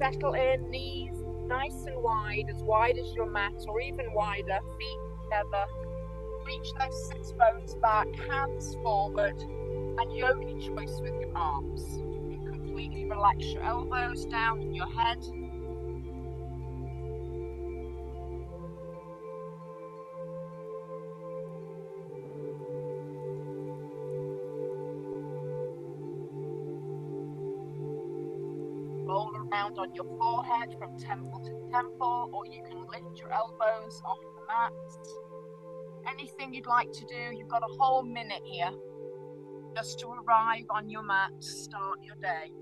settle in, knees nice and wide, as wide as your mat, or even wider, feet together. Reach those sits bones back, hands forward, and yogi choice with your arms. You completely relax your elbows down in your head. On your forehead from temple to temple, or you can lift your elbows off the mat. Anything you'd like to do, you've got a whole minute here just to arrive on your mat, start your day.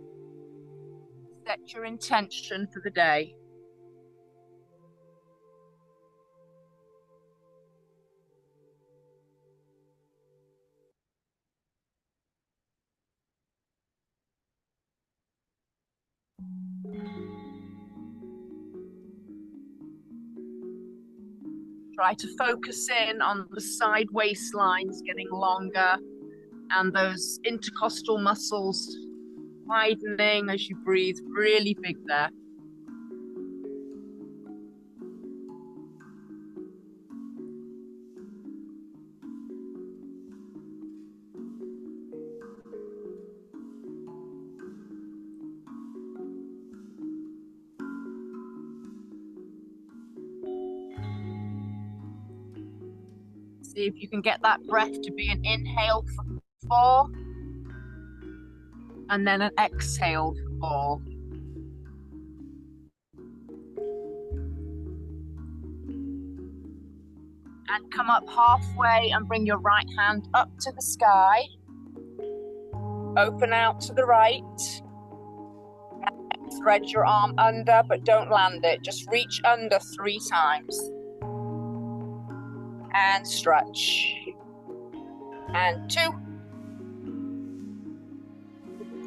Set your intention for the day. Try to focus in on the side waistlines getting longer and those intercostal muscles widening as you breathe, really big there. If you can get that breath to be an inhale for four, and then an exhale for four. And come up halfway and bring your right hand up to the sky. Open out to the right. Thread your arm under, but don't land it. Just reach under three times. And stretch. And two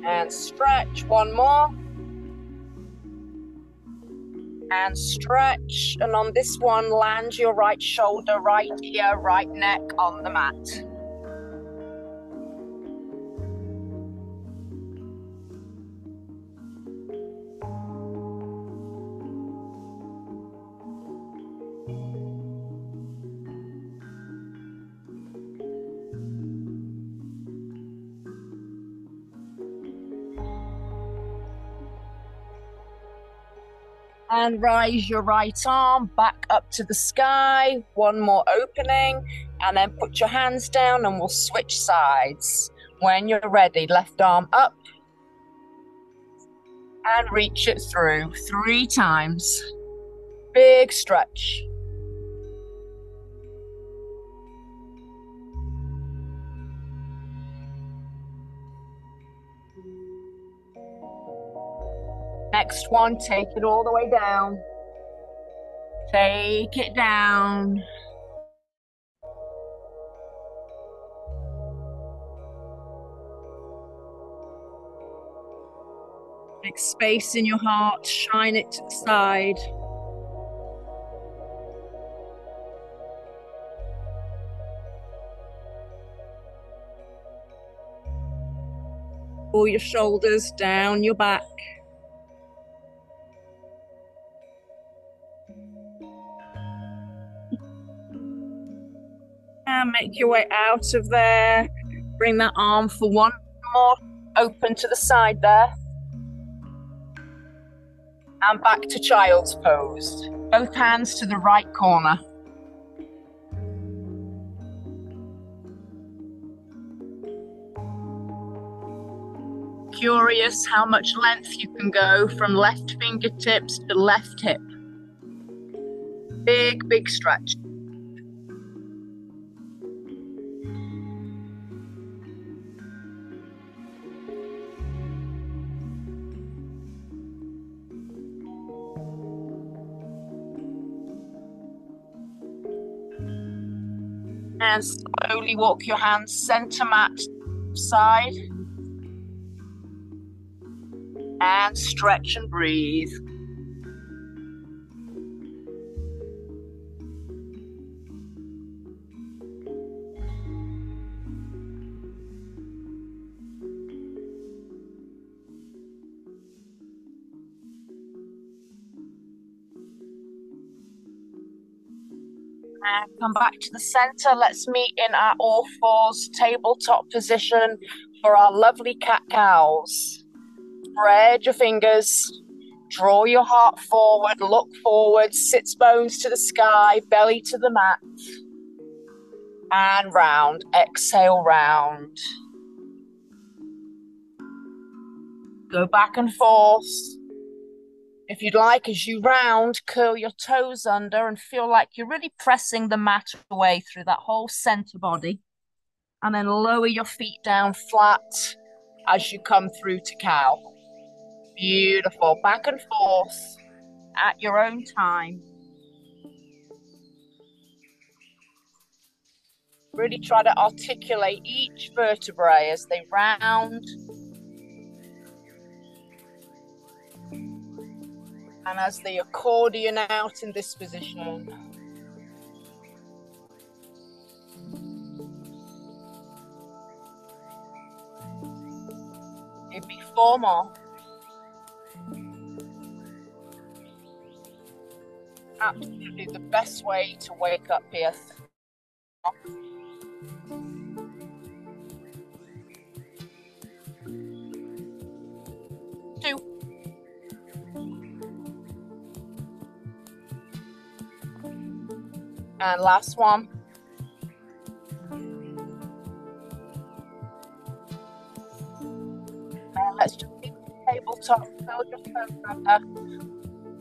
and stretch. One more. And stretch. And on this one, land your right shoulder right here, right neck on the mat. And rise your right arm back up to the sky. One more opening, and then put your hands down, and we'll switch sides. When you're ready, left arm up and reach it through three times. Big stretch. Next one, take it all the way down. Take it down. Make space in your heart, shine it to the side. Pull your shoulders down your back. Make your way out of there. Bring that arm for one more open to the side there. And back to child's pose. Both hands to the right corner. Curious how much length you can go from left fingertips to left hip. Big, big stretch. And slowly walk your hands center mat side and stretch and breathe. Come back to the center. Let's meet in our all fours tabletop position for our lovely cat cows. Spread your fingers. Draw your heart forward. Look forward. Sits bones to the sky. Belly to the mat. And round. Exhale round. Go back and forth. If you'd like, as you round, curl your toes under and feel like you're really pressing the mat away through that whole center body. And then lower your feet down flat as you come through to cow. Beautiful. Back and forth at your own time. Really try to articulate each vertebrae as they round and as the accordion out in this position. Maybe four more. Absolutely the best way to wake up here. And last one. And let's just keep the tabletop.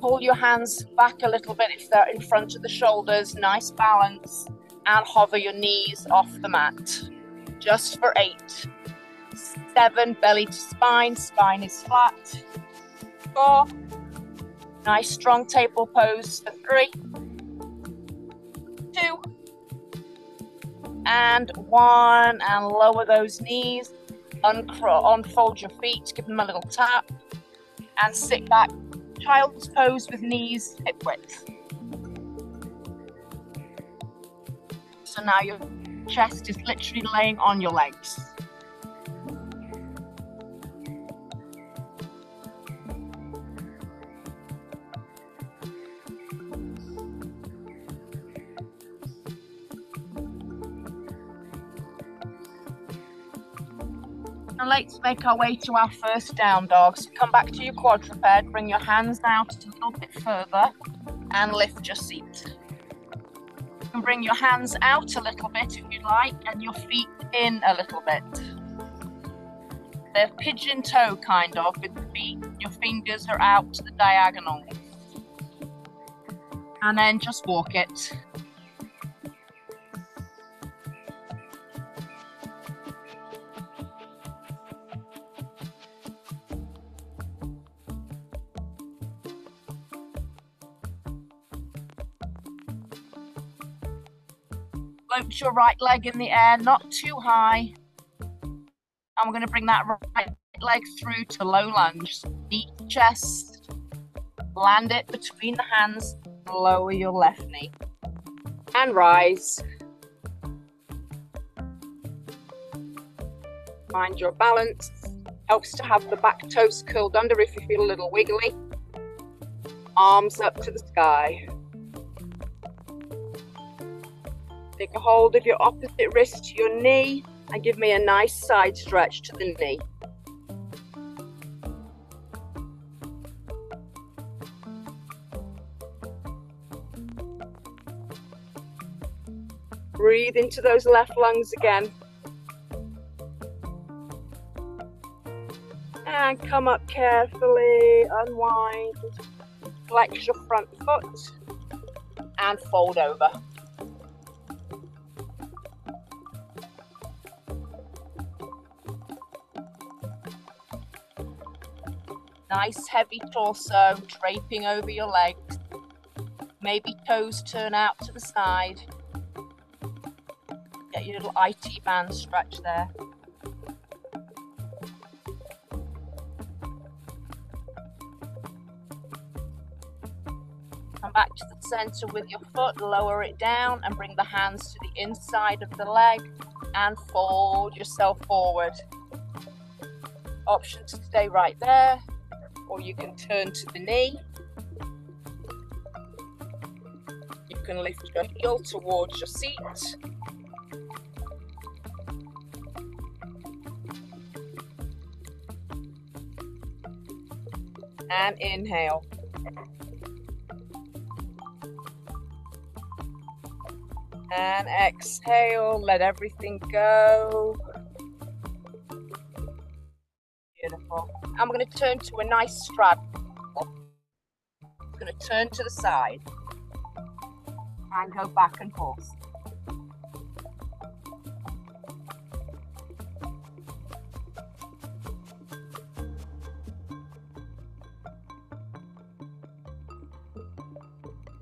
Pull your hands back a little bit if they're in front of the shoulders, nice balance, and hover your knees off the mat. Just for eight. Seven, belly to spine, spine is flat. Four, nice strong table pose for three and one, and lower those knees. Uncro- unfold your feet, give them a little tap, and sit back. Child's pose with knees hip width. So now your chest is literally laying on your legs. Let's make our way to our first down dog. So come back to your quadruped, bring your hands out a little bit further, and lift your seat. You can bring your hands out a little bit if you like, and your feet in a little bit. They're pigeon toe kind of with the feet. Your fingers are out to the diagonal. And then just walk it. Float your right leg in the air, not too high. And we're going to bring that right leg through to low lunge. Knee chest. Land it between the hands. Lower your left knee. And rise. Find your balance. Helps to have the back toes curled under if you feel a little wiggly. Arms up to the sky. Take a hold of your opposite wrist to your knee and give me a nice side stretch to the knee. Breathe into those left lungs again. And come up carefully, unwind, flex your front foot, and fold over. Nice heavy torso draping over your legs. Maybe toes turn out to the side. Get your little IT band stretch there. Come back to the center with your foot, lower it down, and bring the hands to the inside of the leg and fold yourself forward. Option to stay right there or you can turn to the knee. You can lift your heel towards your seat. And inhale. And exhale, let everything go. Beautiful. I'm going to turn to a nice straddle. I'm going to turn to the side and go back and forth.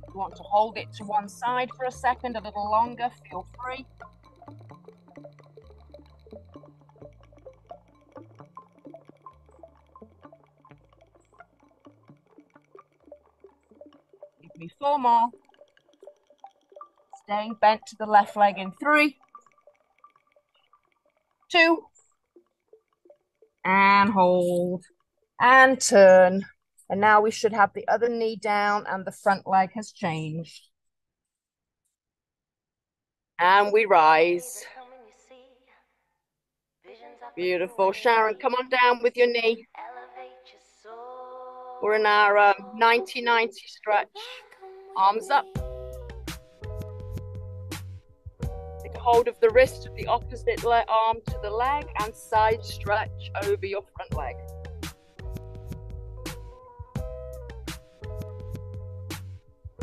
You want to hold it to one side for a second, a little longer, feel free. Four more. Staying bent to the left leg in three, two, and hold, and turn. And now we should have the other knee down and the front leg has changed. And we rise. Beautiful. Sharon, come on down with your knee. We're in our 90-90 um, stretch. Arms up. Take a hold of the wrist of the opposite arm to the leg and side stretch over your front leg.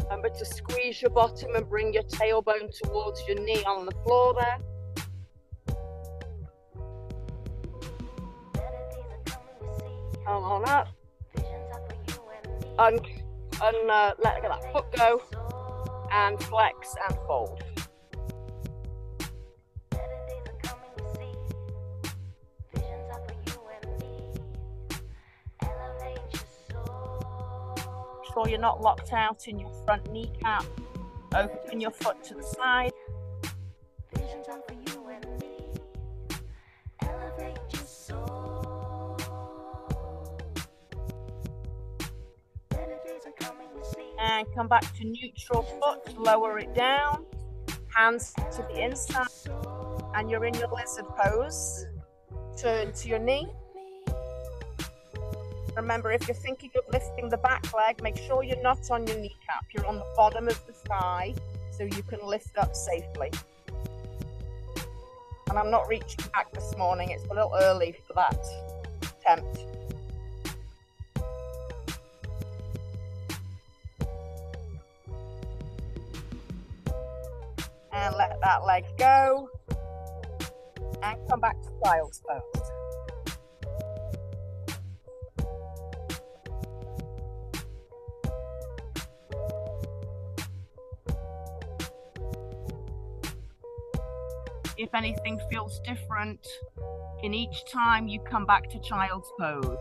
Remember to squeeze your bottom and bring your tailbone towards your knee on the floor there. Come on up. Un, un, uh, let that foot go and flex and fold. sure you're not locked out in your front kneecap. Open your foot to the side. And come back to neutral foot, lower it down, hands to the inside, and you're in your lizard pose. Turn to your knee. Remember, if you're thinking of lifting the back leg, make sure you're not on your kneecap. You're on the bottom of the thigh so you can lift up safely. And I'm not reaching back this morning. It's a little early for that attempt. And let that leg go. And come back to child's pose. if anything feels different in each time you come back to child's pose.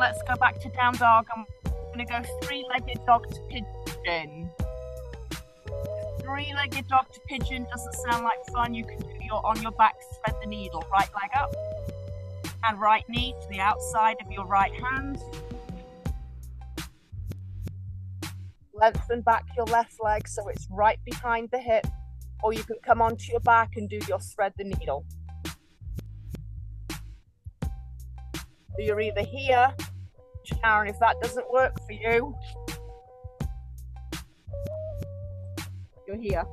Let's go back to down dog. I'm going to go three-legged dog to pigeon. Three-legged dog to pigeon doesn't sound like fun. You can do your on your back, thread the needle, right leg up, and right knee to the outside of your right hand. lengthen back your left leg so it's right behind the hip, or you can come onto your back and do your thread the needle. So you're either here, Sharon, if that doesn't work for you, you're here.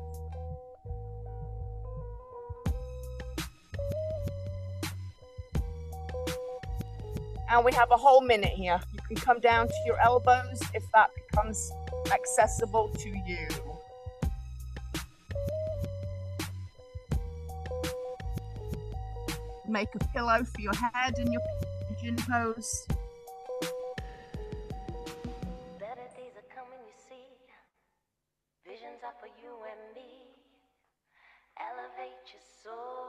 And we have a whole minute here. You can come down to your elbows if that becomes accessible to you. Make a pillow for your head in your pigeon pose. Elevate your soul.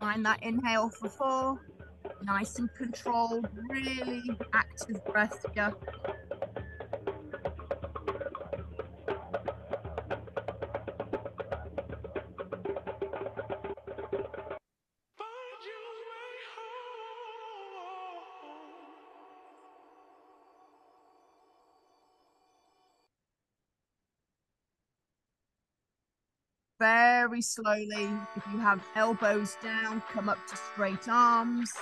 Find that inhale for four. Nice and controlled, really active breath here. Very slowly, if you have elbows down, come up to straight arms.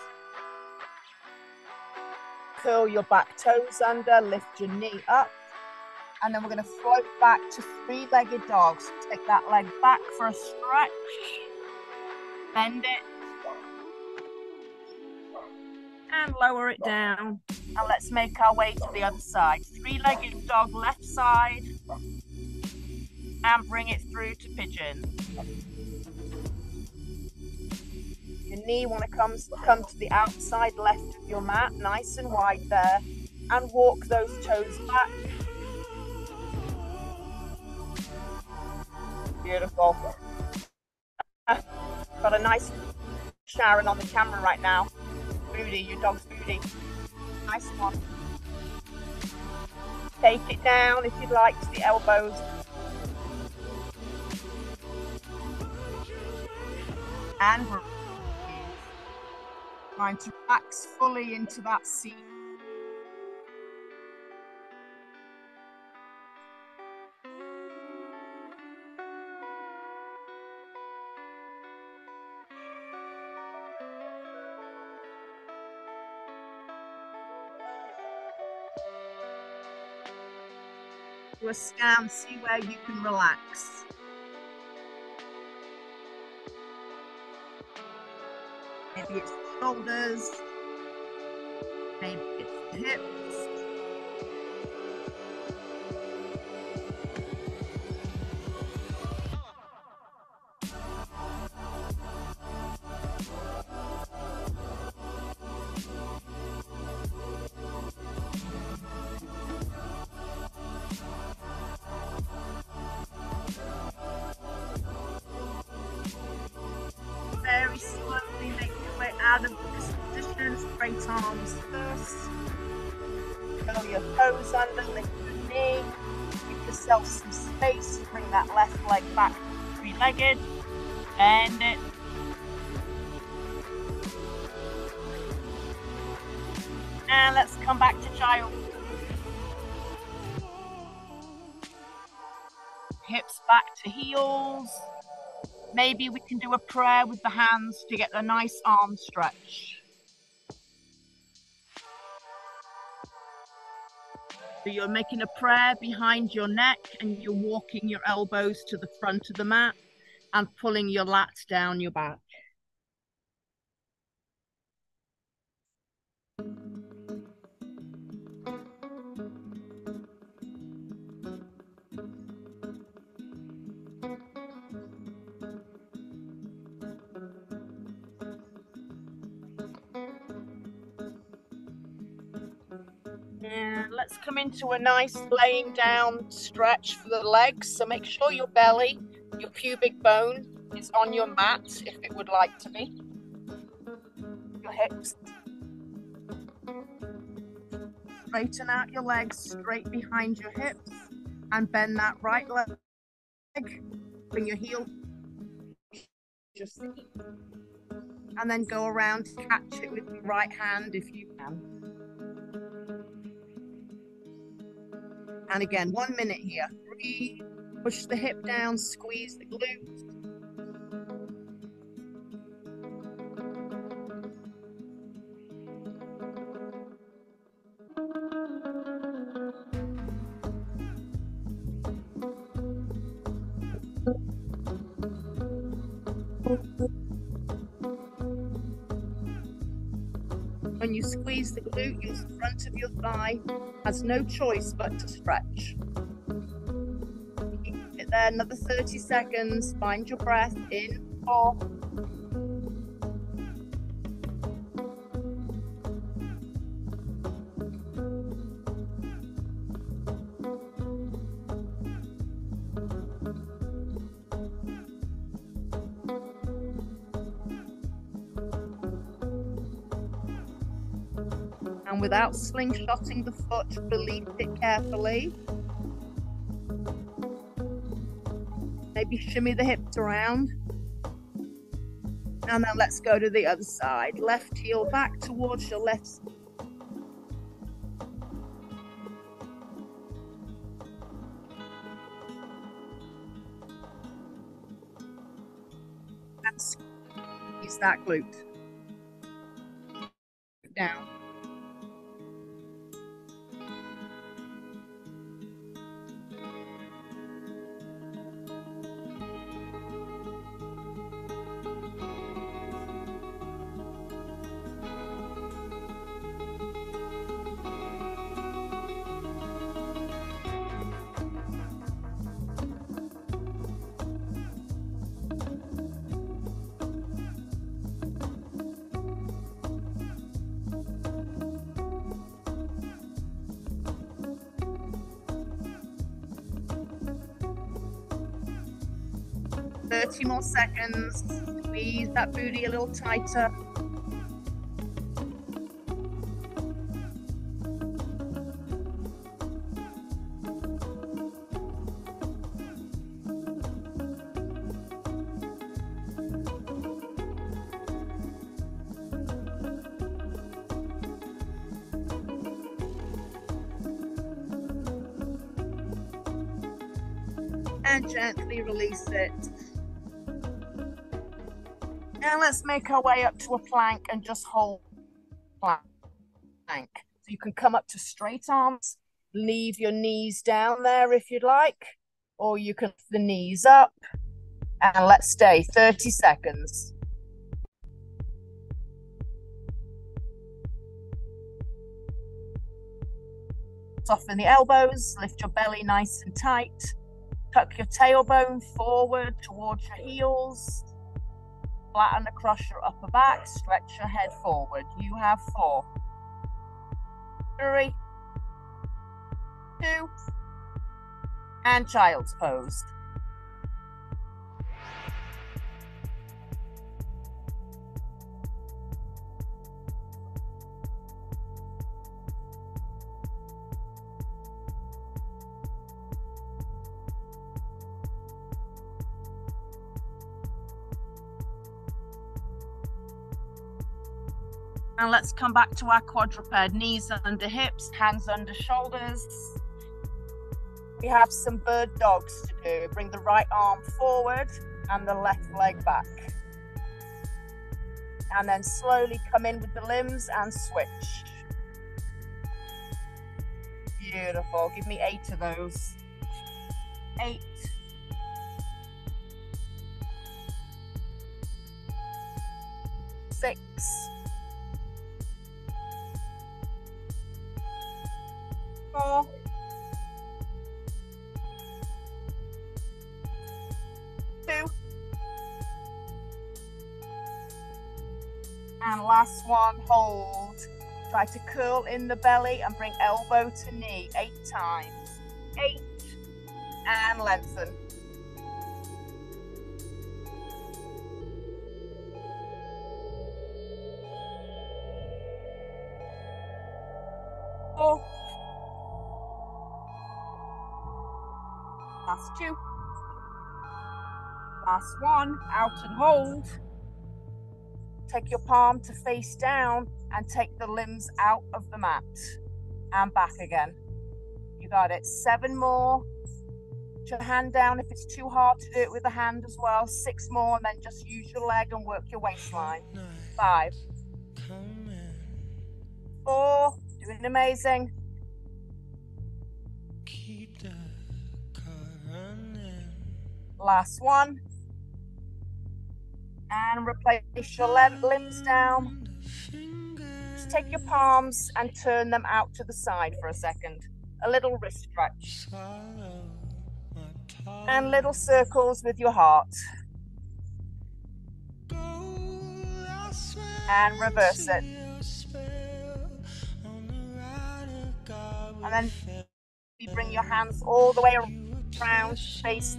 Curl your back toes under, lift your knee up. And then we're going to float back to three-legged dogs. Take that leg back for a stretch. Bend it. And lower it down. And let's make our way to the other side. Three-legged dog left side and bring it through to pigeon. Your knee want to come, come to the outside left of your mat, nice and wide there, and walk those toes back. Beautiful. Got a nice Sharon on the camera right now. Booty, your dog's booty. Nice one. Take it down if you'd like to the elbows and trying to relax fully into that seat. Do a scan, see where you can relax. Maybe it's the shoulders. Maybe it's the hips. Maybe we can do a prayer with the hands to get a nice arm stretch. So you're making a prayer behind your neck and you're walking your elbows to the front of the mat and pulling your lats down your back. Into a nice laying down stretch for the legs. So make sure your belly, your pubic bone is on your mat if it would like to be. Your hips. Straighten out your legs straight behind your hips and bend that right leg. Bring your heel feet. And then go around to catch it with your right hand if you can. And again, one minute here. Breathe, push the hip down, squeeze the glutes. When you squeeze the glute, use the front of your thigh has no choice but to stretch. Keep it there another 30 seconds. Find your breath in four. Without slingshotting the foot, release it carefully. Maybe shimmy the hips around. And then let's go to the other side. Left heel back towards your left. squeeze that glute down. Seconds. Squeeze that booty a little tighter. and gently release it. Now let's make our way up to a plank and just hold plank. So you can come up to straight arms, leave your knees down there if you'd like, or you can lift the knees up and let's stay 30 seconds. Soften the elbows, lift your belly nice and tight. Tuck your tailbone forward towards your heels. Flatten across your upper back. Stretch your head forward. You have four, three, two, and child's pose. And let's come back to our quadruped. Knees under hips, hands under shoulders. We have some bird dogs to do. Bring the right arm forward and the left leg back. And then slowly come in with the limbs and switch. Beautiful. Give me eight of those. Eight. Six. Four. Two. And last one, hold. Try to curl in the belly and bring elbow to knee eight times. Eight. And lengthen. Last one, out and hold. Take your palm to face down and take the limbs out of the mat and back again. You got it. Seven more. Put your hand down if it's too hard to do it with the hand as well. Six more, and then just use your leg and work your waistline. Five. Four. Doing amazing. Last one. And replace your lim- limbs down. Just take your palms and turn them out to the side for a second. A little wrist stretch. And little circles with your heart. And reverse it. And then you bring your hands all the way around, face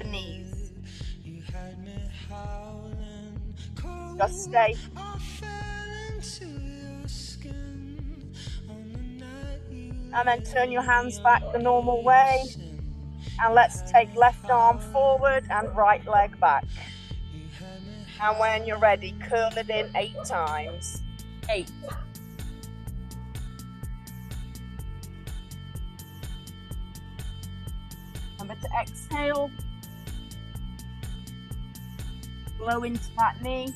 the knees. Just stay. And then turn your hands back the normal way. And let's take left arm forward and right leg back. And when you're ready, curl it in eight times. Eight. Remember to exhale. blow into that knee.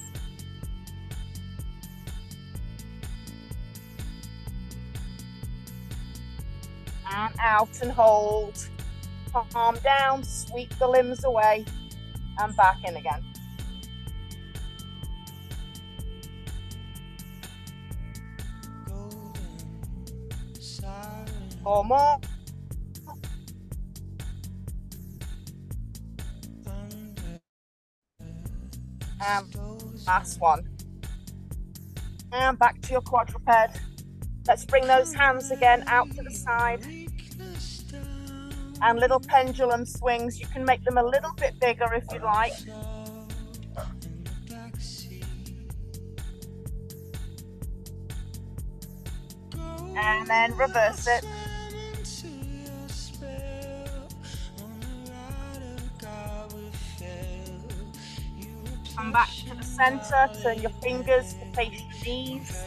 And out and hold. Palm down, sweep the limbs away, and back in again. Four more. And last one. And back to your quadruped. Let's bring those hands again out to the side. And little pendulum swings. You can make them a little bit bigger if you like. And then reverse it. Come back to the center, turn your fingers to face your knees.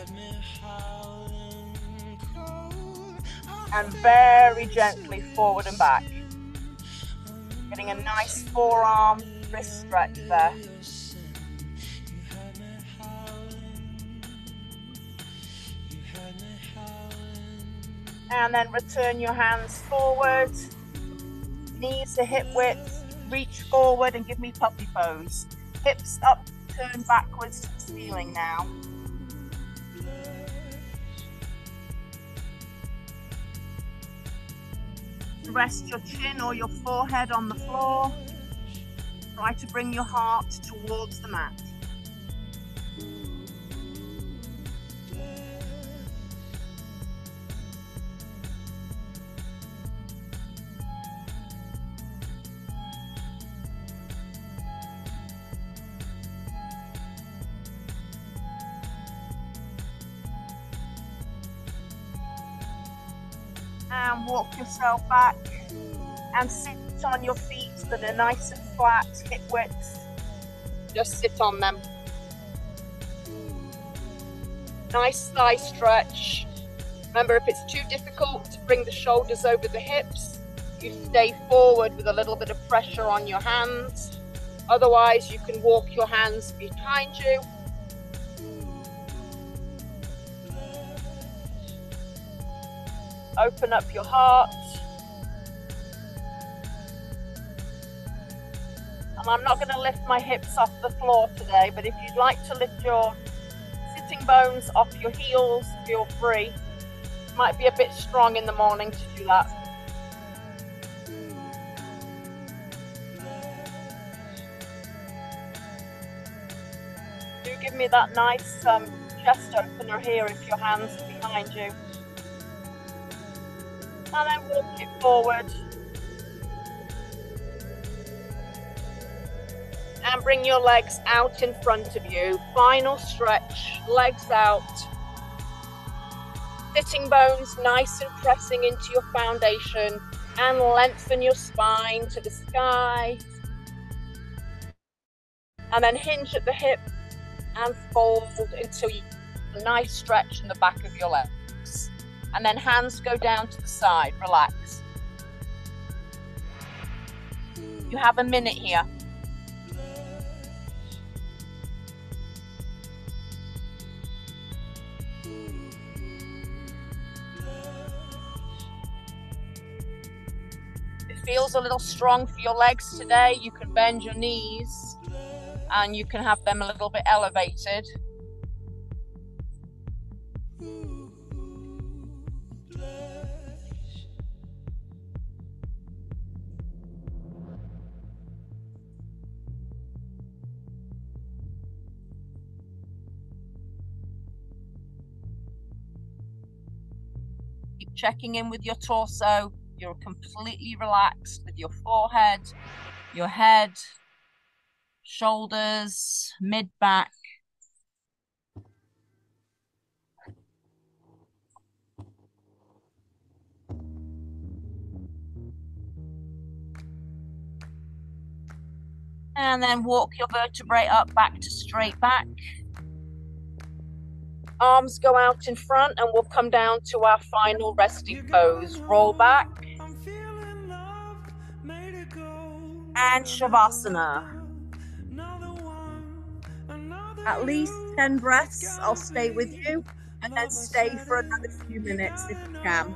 And very gently forward and back. Getting a nice forearm wrist stretch there. And then return your hands forward, knees to hip width, reach forward and give me puppy pose. Hips up, turn backwards to the ceiling now. Rest your chin or your forehead on the floor. Try to bring your heart towards the mat. Yourself back and sit on your feet that are nice and flat, hip width. Just sit on them. Nice thigh stretch. Remember, if it's too difficult to bring the shoulders over the hips, you stay forward with a little bit of pressure on your hands. Otherwise, you can walk your hands behind you Open up your heart. And I'm not going to lift my hips off the floor today, but if you'd like to lift your sitting bones off your heels, feel free. Might be a bit strong in the morning to do that. Do give me that nice um, chest opener here if your hands are behind you and then walk it forward. And bring your legs out in front of you. Final stretch, legs out. Sitting bones nice and pressing into your foundation and lengthen your spine to the sky. And then hinge at the hip and fold until you a nice stretch in the back of your leg and then hands go down to the side. Relax. You have a minute here. It feels a little strong for your legs today. You can bend your knees and you can have them a little bit elevated. Checking in with your torso. You're completely relaxed with your forehead, your head, shoulders, mid back. And then walk your vertebrae up back to straight back. Arms go out in front and we'll come down to our final resting pose. Roll back. And Shavasana. At least 10 breaths, I'll stay with you, and then stay for another few minutes if you can.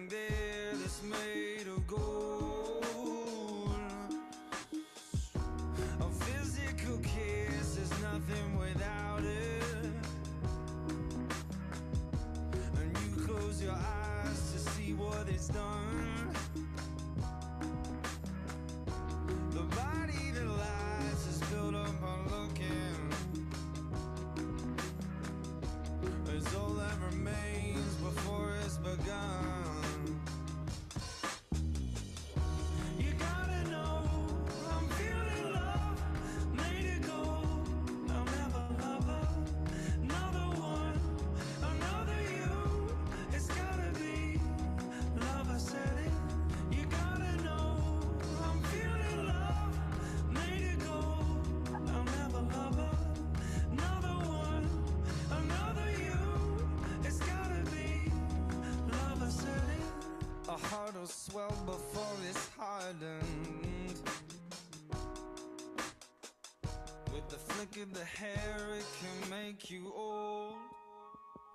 Look at the hair, it can make you old.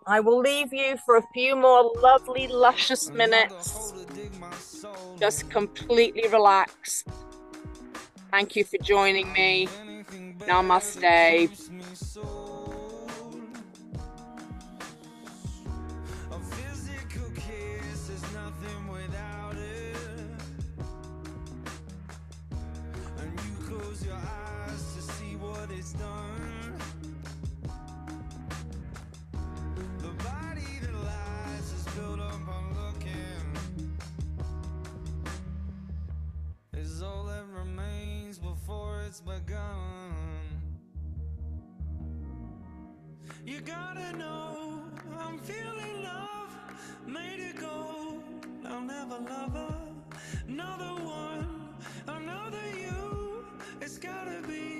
I will leave you for a few more lovely, luscious minutes. Just completely relax. Thank you for joining me. Namaste. begun. You gotta know I'm feeling love, made of gold. I'll never love another one, another you. It's gotta be.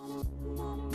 Música